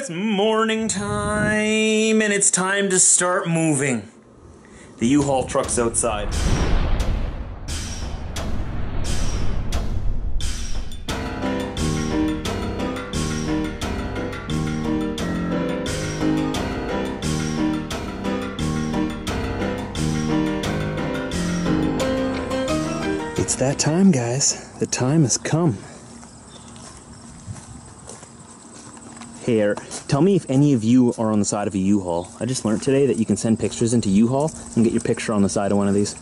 it's morning time and it's time to start moving. The U-Haul truck's outside. It's that time, guys. The time has come. Tell me if any of you are on the side of a U-Haul. I just learned today that you can send pictures into U-Haul and get your picture on the side of one of these.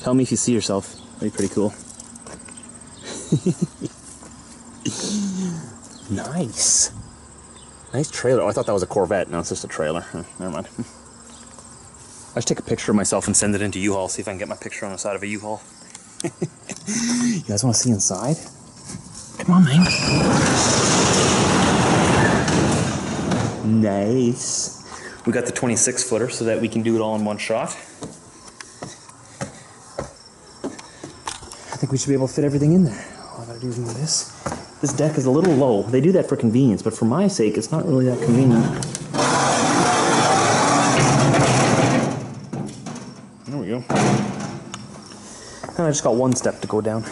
Tell me if you see yourself. That'd be pretty cool. nice. Nice trailer. Oh, I thought that was a Corvette. No, it's just a trailer. Never mind. I should take a picture of myself and send it into U-Haul, see if I can get my picture on the side of a U-Haul. you guys want to see inside? Come on, man. Nice. We got the 26 footer so that we can do it all in one shot. I think we should be able to fit everything in there. All I gotta do is move this. This deck is a little low. They do that for convenience, but for my sake, it's not really that convenient. There we go. And I just got one step to go down.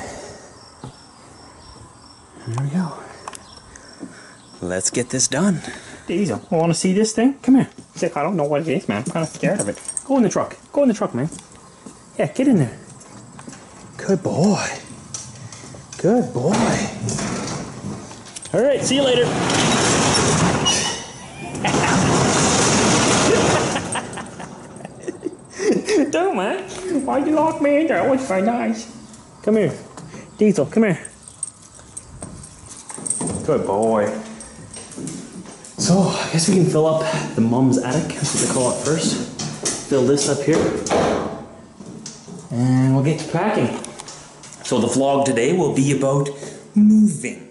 There we go. Let's get this done. Diesel, I want to see this thing? Come here. He's like, I don't know what it is, man. I'm kind of scared of it. Go in the truck. Go in the truck, man. Yeah, get in there. Good boy. Good boy. All right, see you later. Don't, man. Why'd you lock me in there? It was very nice. Come here. Diesel, come here. Good boy. So, I guess we can fill up the mom's attic, that's what they call it first. Fill this up here. And we'll get to packing. So, the vlog today will be about moving.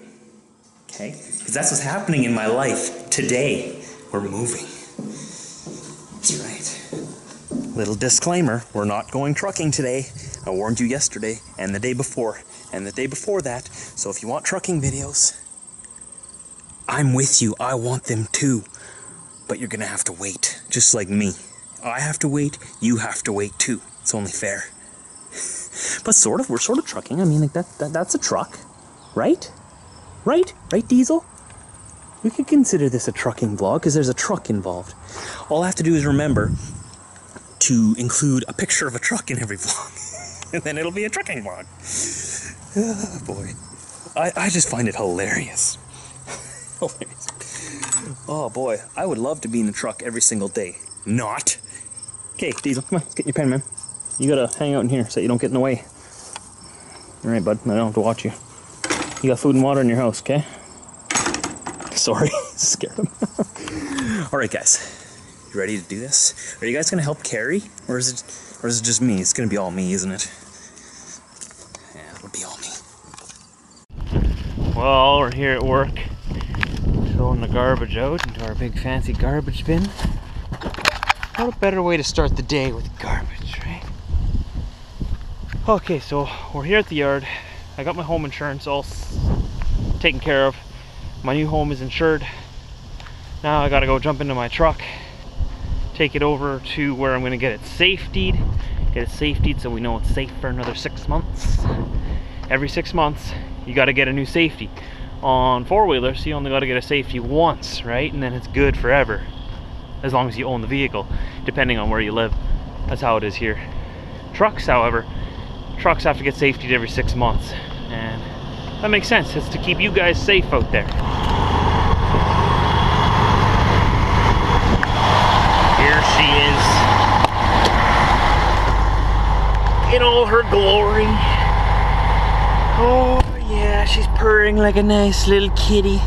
Okay? Because that's what's happening in my life today. We're moving. That's right. Little disclaimer we're not going trucking today. I warned you yesterday, and the day before, and the day before that. So, if you want trucking videos, I'm with you. I want them too. But you're gonna have to wait, just like me. I have to wait, you have to wait too. It's only fair. But sort of, we're sort of trucking. I mean, like that, that that's a truck, right? Right? Right, Diesel? We could consider this a trucking vlog because there's a truck involved. All I have to do is remember to include a picture of a truck in every vlog. and then it'll be a trucking vlog. Oh boy. I, I just find it hilarious. Oh boy, I would love to be in the truck every single day. Not. Okay, Diesel, come on, let's get your pen, man. You gotta hang out in here so you don't get in the way. Alright, bud, I don't have to watch you. You got food and water in your house, okay? Sorry, scared him. Alright, guys. You ready to do this? Are you guys gonna help carry? Or is it or is it just me? It's gonna be all me, isn't it? Yeah, it'll be all me. Well, we're here at work throwing the garbage out into our big fancy garbage bin. What a better way to start the day with garbage, right? Okay, so we're here at the yard. I got my home insurance all taken care of. My new home is insured. Now I gotta go jump into my truck, take it over to where I'm gonna get it safetied. Get it safetied so we know it's safe for another six months. Every six months, you gotta get a new safety. On four wheelers, you only gotta get a safety once, right? And then it's good forever. As long as you own the vehicle, depending on where you live. That's how it is here. Trucks, however, trucks have to get safetied every six months. And that makes sense. It's to keep you guys safe out there. Here she is. In all her glory. Oh, yeah, she's purring like a nice little kitty.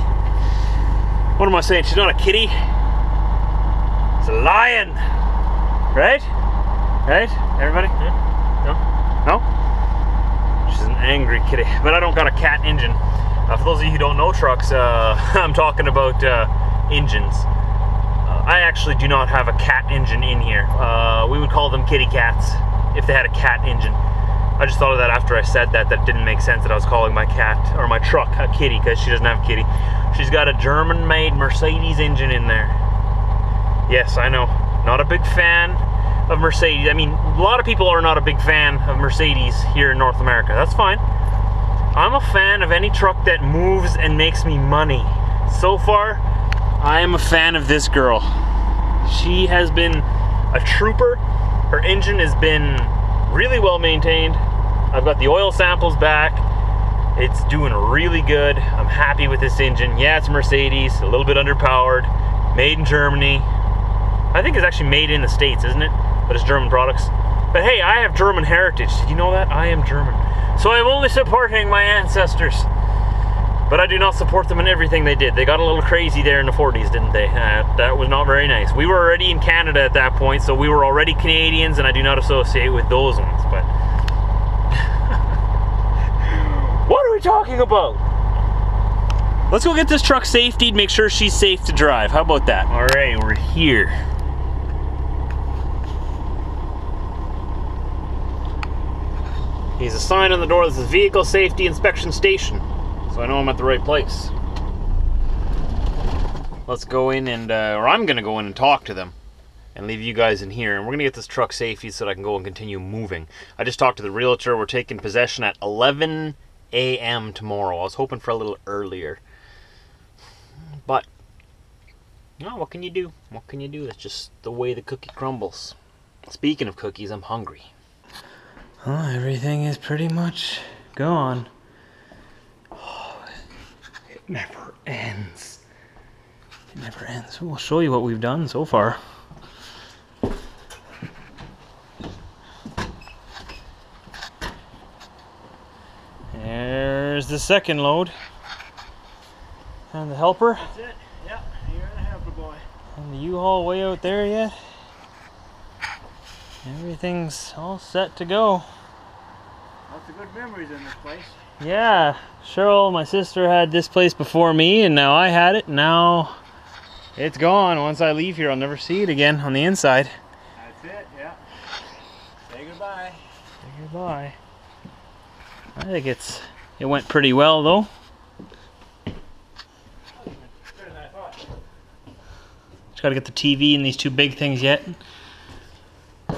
What am I saying? She's not a kitty. It's a lion. Right? Right? Everybody? Yeah? No? No? She's an angry kitty. But I don't got a cat engine. Uh, for those of you who don't know trucks, uh, I'm talking about uh, engines. Uh, I actually do not have a cat engine in here. Uh, we would call them kitty cats if they had a cat engine. I just thought of that after I said that. That didn't make sense that I was calling my cat or my truck a kitty because she doesn't have a kitty. She's got a German-made Mercedes engine in there. Yes, I know. Not a big fan of Mercedes. I mean, a lot of people are not a big fan of Mercedes here in North America. That's fine. I'm a fan of any truck that moves and makes me money. So far, I am a fan of this girl. She has been a trooper. Her engine has been really well maintained. I've got the oil samples back. It's doing really good. I'm happy with this engine. Yeah, it's Mercedes, a little bit underpowered, made in Germany. I think it's actually made in the States, isn't it? But it's German products. But hey, I have German heritage. Did you know that? I am German. So I'm only supporting my ancestors. But I do not support them in everything they did. They got a little crazy there in the 40s, didn't they? Uh, that was not very nice. We were already in Canada at that point, so we were already Canadians, and I do not associate with those ones. But what are we talking about? Let's go get this truck safety make sure she's safe to drive. How about that? All right, we're here. He's a sign on the door that says Vehicle Safety Inspection Station. So I know I'm at the right place. Let's go in and, uh, or I'm gonna go in and talk to them and leave you guys in here. And we're gonna get this truck safety so that I can go and continue moving. I just talked to the realtor. We're taking possession at 11 a.m. tomorrow. I was hoping for a little earlier. But, no, what can you do? What can you do? That's just the way the cookie crumbles. Speaking of cookies, I'm hungry. Well, everything is pretty much gone. It never ends. It never ends. We'll show you what we've done so far. There's the second load. And the helper. That's it. Yeah, you're the helper boy. And the U-Haul way out there yet. Everything's all set to go. Lots of good memories in this place. Yeah, Cheryl, my sister, had this place before me, and now I had it. Now it's gone. Once I leave here, I'll never see it again on the inside. That's it, yeah. Say goodbye. Say goodbye. I think it's it went pretty well though. Good as I thought. Just gotta get the TV and these two big things yet.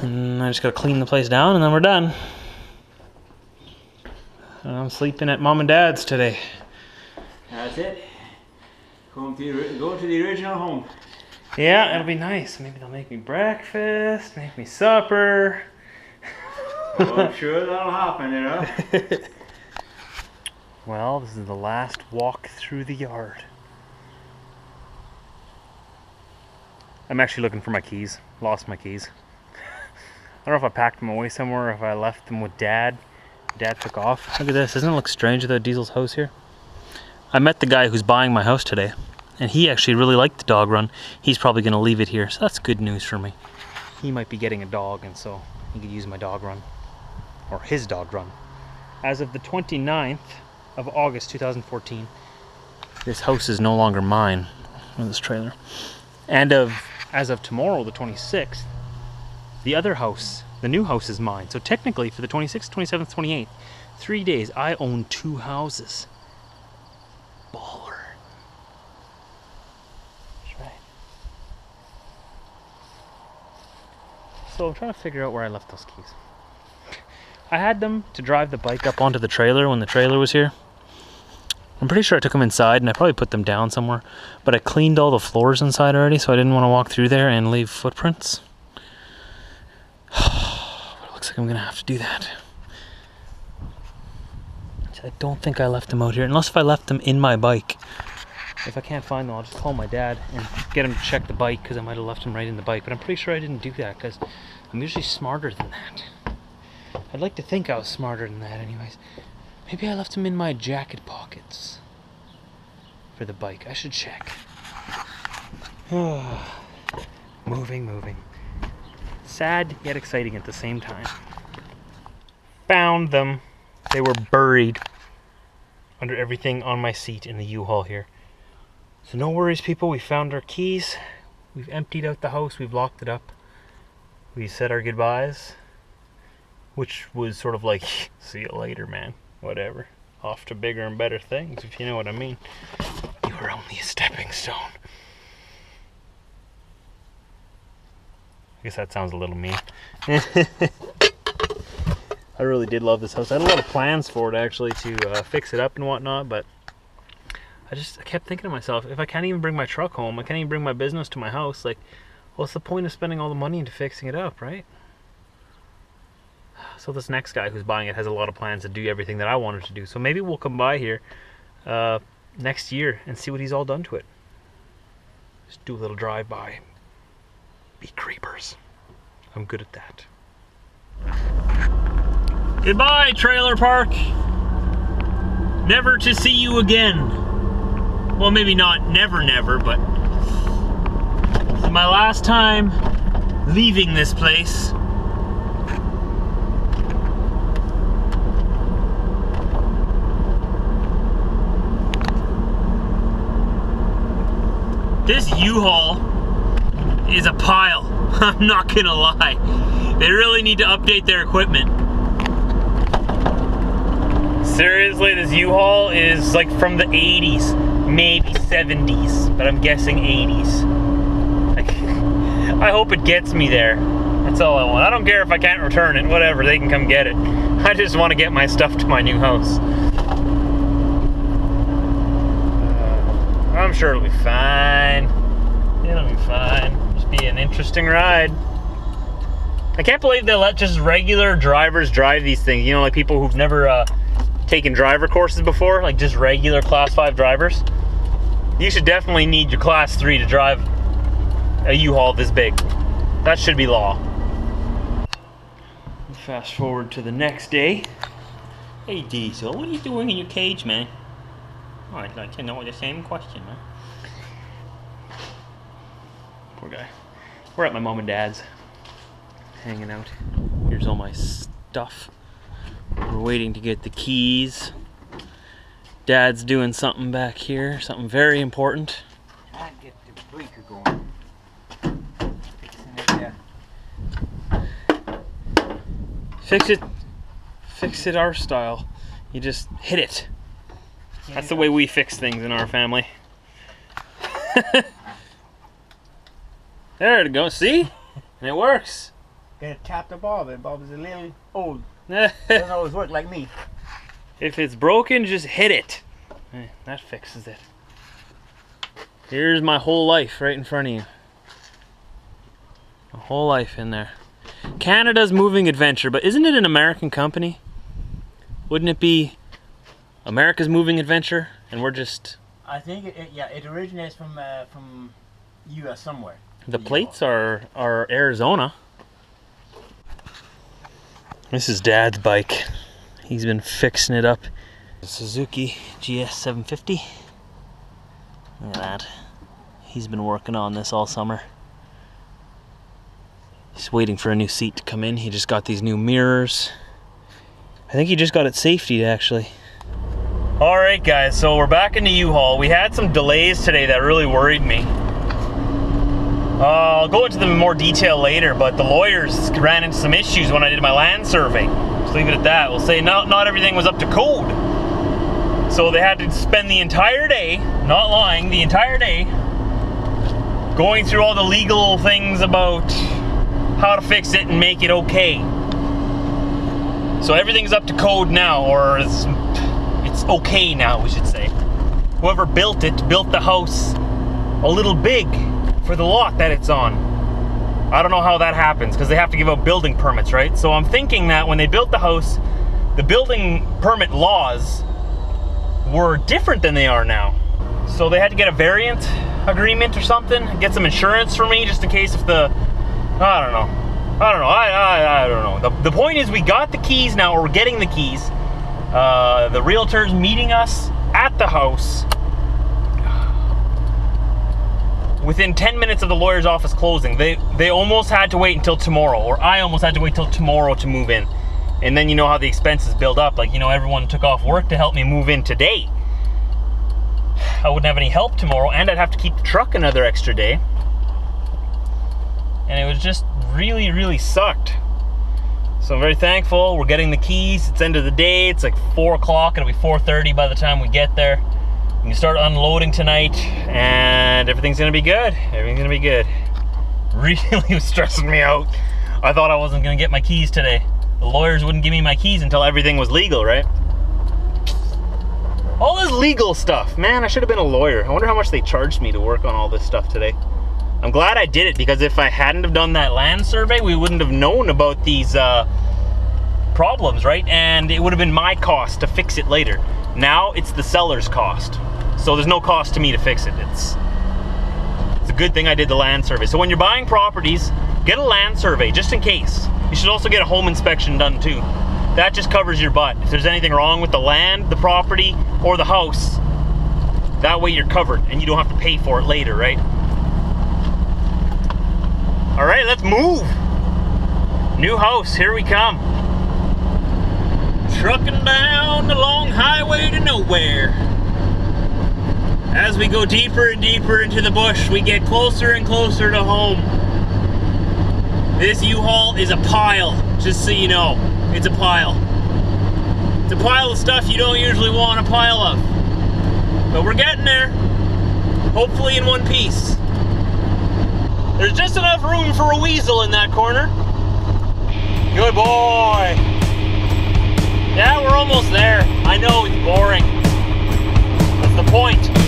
And I just gotta clean the place down and then we're done. And I'm sleeping at mom and dad's today. That's it. Home to the, go to the original home. Yeah, it'll be nice. Maybe they'll make me breakfast, make me supper. I'm sure that'll happen, you know. well, this is the last walk through the yard. I'm actually looking for my keys. Lost my keys. I don't know if I packed them away somewhere or if I left them with dad. Dad took off. Look at this. Doesn't it look strange without Diesel's house here? I met the guy who's buying my house today, and he actually really liked the dog run. He's probably going to leave it here, so that's good news for me. He might be getting a dog, and so he could use my dog run. Or his dog run. As of the 29th of August 2014, this house is no longer mine, or this trailer. And of as of tomorrow, the 26th, the other house, the new house is mine. So technically, for the 26th, 27th, 28th, three days, I own two houses. Baller. That's right. So I'm trying to figure out where I left those keys. I had them to drive the bike up onto the trailer when the trailer was here. I'm pretty sure I took them inside and I probably put them down somewhere. But I cleaned all the floors inside already, so I didn't want to walk through there and leave footprints. but it looks like I'm gonna have to do that. I don't think I left them out here, unless if I left them in my bike. If I can't find them, I'll just call my dad and get him to check the bike because I might have left them right in the bike. But I'm pretty sure I didn't do that because I'm usually smarter than that. I'd like to think I was smarter than that, anyways. Maybe I left them in my jacket pockets for the bike. I should check. moving, moving. Sad yet exciting at the same time. Found them. They were buried under everything on my seat in the U-Haul here. So no worries, people. We found our keys. We've emptied out the house. We've locked it up. We said our goodbyes. which was sort of like, see you later, man. Whatever. Off to bigger and better things, if you know what I mean. You were only a stepping stone. I guess that sounds a little mean. I really did love this house. I had a lot of plans for it actually to uh, fix it up and whatnot, but I just I kept thinking to myself, if I can't even bring my truck home, I can't even bring my business to my house, like, what's the point of spending all the money into fixing it up, right? So this next guy who's buying it has a lot of plans to do everything that I wanted to do. So maybe we'll come by here uh, next year and see what he's all done to it. Just do a little drive by. Be creepers. I'm good at that. Goodbye, trailer park. Never to see you again. Well, maybe not never, never, but my last time leaving this place. This U-Haul is a pile. I'm not gonna lie. They really need to update their equipment. Seriously, this U-Haul is like from the 80s, maybe 70s, but I'm guessing 80s. I hope it gets me there. That's all I want. I don't care if I can't return it, whatever, they can come get it. I just want to get my stuff to my new house. Uh, I'm sure it'll be fine. It'll be fine. Just be an interesting ride. I can't believe they let just regular drivers drive these things. You know, like people who've never uh, taken driver courses before, like just regular class 5 drivers. You should definitely need your class 3 to drive a U-Haul this big. That should be law. Fast forward to the next day. Hey Diesel, what are you doing in your cage, man? Oh, I'd like to know the same question, man. Poor guy. We're at my mom and dad's, hanging out. Here's all my stuff. We're waiting to get the keys. Dad's doing something back here, something very important. Can't get the breaker going. Fixing it there. Fix it, fix it our style. You just hit it. That's the way we fix things in our family. there it goes. See? And it works. Gotta tap the bulb, and bulb is a little old. It doesn't always work like me. if it's broken, just hit it. Eh, That fixes it. Here's my whole life right in front of you. My whole life in there. Canada's Moving Adventure, but isn't it an American company? Wouldn't it be America's Moving Adventure? And we're just I think it, it- yeah, it originates from uh, from U.S. somewhere. the plates are are Arizona. This is Dad's bike. He's been fixing it up. Suzuki GS 750. Look at that. He's been working on this all summer. He's waiting for a new seat to come in. He just got these new mirrors. I think he just got it safety actually. All right, guys. So we're back in the U-Haul. We had some delays today that really worried me. Uh, I'll go into them in more detail later, but the lawyers ran into some issues when I did my land survey. Just leave it at that. We'll say not not everything was up to code. So they had to spend the entire day, not lying, the entire day, going through all the legal things about how to fix it and make it okay. So everything's up to code now, or it's, it's okay now, we should say. Whoever built it built the house a little big for the lot that it's on. I don't know how that happens because they have to give out building permits, right? So I'm thinking that when they built the house, the building permit laws were different than they are now. So they had to get a variant agreement or something, get some insurance for me just in case if the I don't know. I don't know. I I, I don't know. The, the point is we got the keys now, or we're getting the keys. Uh, the realtor's meeting us at the house within 10 minutes of the lawyer's office closing they they almost had to wait until tomorrow or i almost had to wait till tomorrow to move in and then you know how the expenses build up like you know everyone took off work to help me move in today i wouldn't have any help tomorrow and i'd have to keep the truck another extra day and it was just really really sucked So I'm very thankful. We're getting the keys. It's end of the day. It's like four o'clock. It'll be 4:30 by the time we get there. We start unloading tonight, and everything's gonna be good. Everything's gonna be good. Really was stressing me out. I thought I wasn't gonna get my keys today. The lawyers wouldn't give me my keys until everything was legal, right? All this legal stuff, man. I should have been a lawyer. I wonder how much they charged me to work on all this stuff today. I'm glad I did it because if I hadn't have done that land survey, we wouldn't have known about these uh, problems, right? And it would have been my cost to fix it later. Now it's the seller's cost. So there's no cost to me to fix it. It's it's a good thing I did the land survey. So when you're buying properties, get a land survey just in case. You should also get a home inspection done too. That just covers your butt. If there's anything wrong with the land, the property, or the house, that way you're covered and you don't have to pay for it later, right? All right, let's move. New house, here we come. Trucking down the long highway to nowhere. As we go deeper and deeper into the bush, we get closer and closer to home. This U-Haul is a pile, just so you know. It's a pile. It's a pile of stuff you don't usually want a pile of. But we're getting there. Hopefully in one piece. There's just enough room for a weasel in that corner. Good boy. Yeah, we're almost there. I know it's boring. That's the point.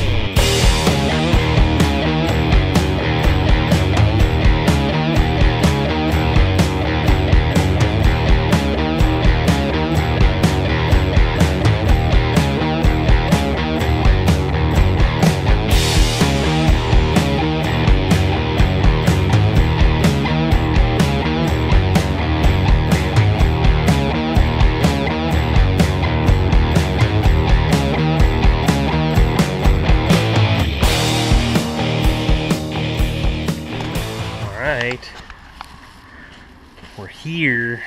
Here.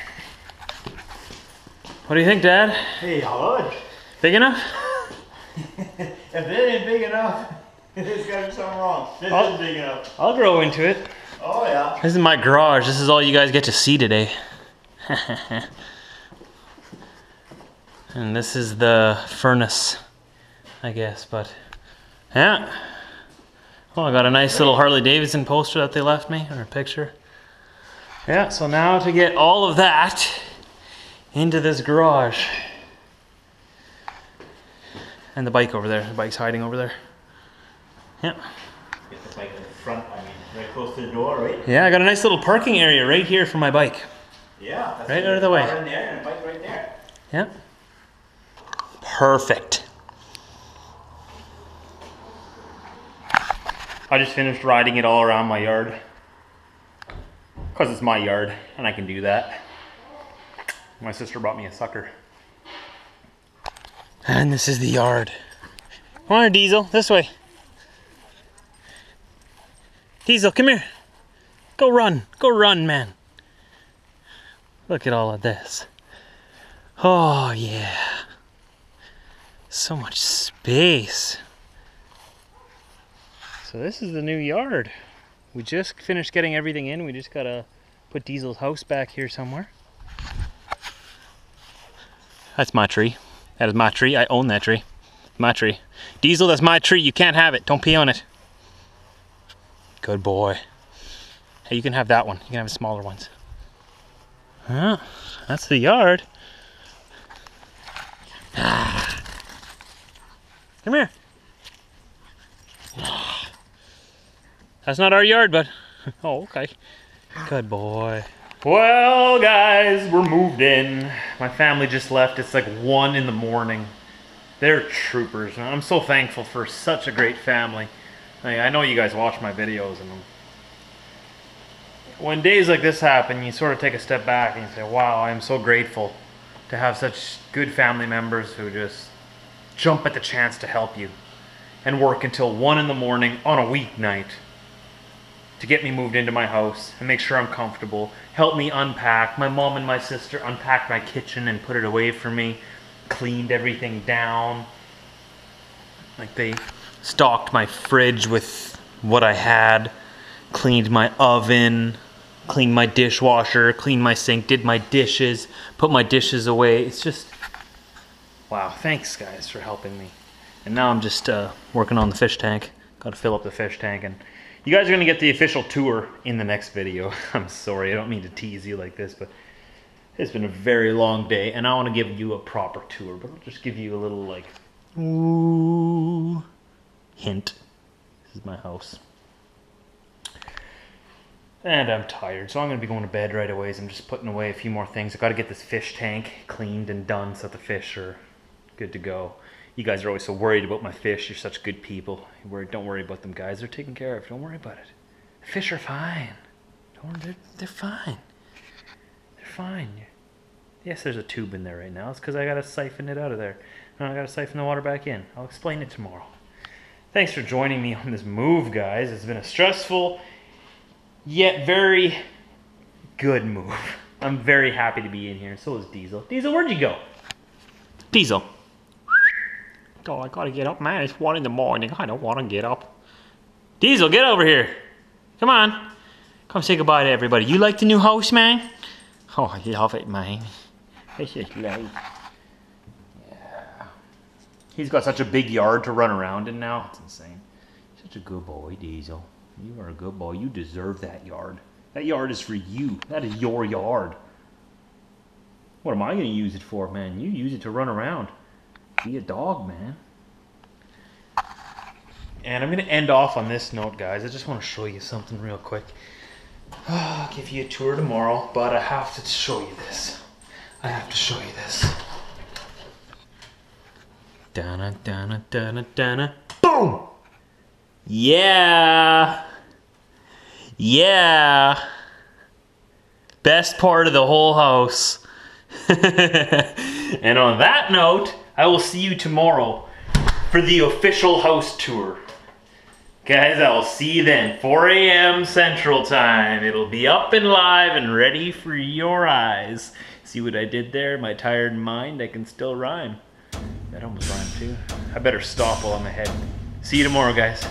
What do you think, Dad? Hey, hard. Big enough? If that ain't big enough, there's gotta be something wrong. This Oh. is big enough. I'll grow into it. Oh yeah. This is my garage. This is all you guys get to see today. and this is the furnace, I guess, but yeah. Oh, I got a nice little Harley Davidson poster that they left me, or a picture. Yeah, so now to get all of that into this garage. And the bike over there. The bike's hiding over there. Yeah. Get the bike in the front, I mean, right close to the door, right? Yeah, I got a nice little parking area right here for my bike. Yeah. That's Right out of the way. In there and a bike right there. Yeah. Perfect. I just finished riding it all around my yard. Because it's my yard and I can do that. My sister brought me a sucker. And this is the yard. Come on, Diesel, this way. Diesel, come here. Go run. Go run, man. Look at all of this. Oh, yeah. So much space. So this is the new yard. We just finished getting everything in. We just gotta put Diesel's house back here somewhere. That's my tree. That is my tree. I own that tree. My tree. Diesel, that's my tree. You can't have it. Don't pee on it. Good boy. Hey, you can have that one. You can have smaller ones. Huh? That's the yard. Ah. Come here. That's not our yard, but oh, okay. Good boy. Well, guys, we're moved in. My family just left. It's like one in the morning. They're troopers. I'm so thankful for such a great family. I I know you guys watch my videos, and when days like this happen, you sort of take a step back and you say, "Wow, I am so grateful to have such good family members who just jump at the chance to help you and work until one in the morning on a weeknight to get me moved into my house and make sure I'm comfortable. Help me unpack. My mom and my sister unpacked my kitchen and put it away for me, cleaned everything down. Like they stocked my fridge with what I had, cleaned my oven, cleaned my dishwasher, cleaned my sink, did my dishes, put my dishes away. It's just, wow, thanks guys for helping me. And now I'm just uh, working on the fish tank. Got to fill up the fish tank. And you guys are to get the official tour in the next video. I'm sorry, I don't mean to tease you like this, but it's been a very long day. And I want to give you a proper tour, but I'll just give you a little like, ooh, hint. This is my house. And I'm tired, so I'm gonna be going to bed right away. So I'm just putting away a few more things. I got to get this fish tank cleaned and done so the fish are good to go. You guys are always so worried about my fish. You're such good people. Don't worry about them, guys. They're taken care of. Don't worry about it. The fish are fine. Don't worry, they're, they're fine. They're fine. Yes, there's a tube in there right now. It's because I got to siphon it out of there. And I got to siphon the water back in. I'll explain it tomorrow. Thanks for joining me on this move, guys. It's been a stressful yet very good move. I'm very happy to be in here. So is Diesel. Diesel, where'd you go? Diesel. Oh, I gotta get up, man. It's one in the morning. I don't want to get up. Diesel, get over here. Come on. Come say goodbye to everybody. You like the new house, man? Oh, I love it, man. This is great. Yeah. He's got such a big yard to run around in now. It's insane. Such a good boy, Diesel. You are a good boy. You deserve that yard. That yard is for you. That is your yard. What am I going to use it for, man? You use it to run around. Be a dog, man. And I'm going to end off on this note, guys. I just want to show you something real quick. I'll give you a tour tomorrow, but I have to show you this. I have to show you this. Donna, Donna, Donna, Donna. Boom! Yeah. Yeah. Best part of the whole house. and on that note, I will see you tomorrow for the official house tour. Guys, I will see you then. 4 a.m. Central Time. It'll be up and live and ready for your eyes. See what I did there? My tired mind, I can still rhyme. That almost rhymed too. I better stop while I'm ahead. See you tomorrow, guys.